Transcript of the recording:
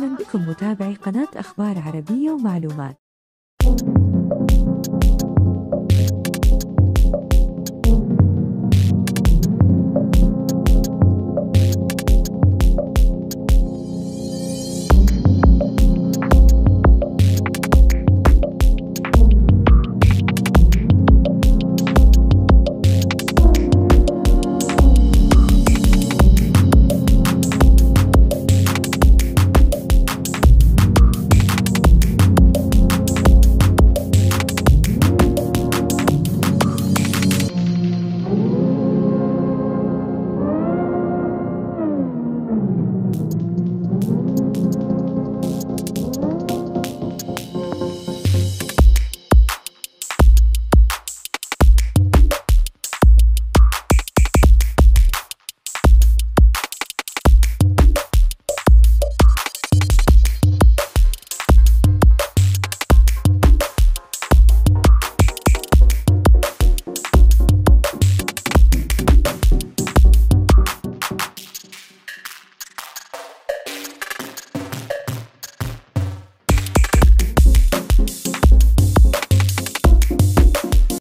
أهلا بكم متابعي قناة أخبار عربية ومعلومات.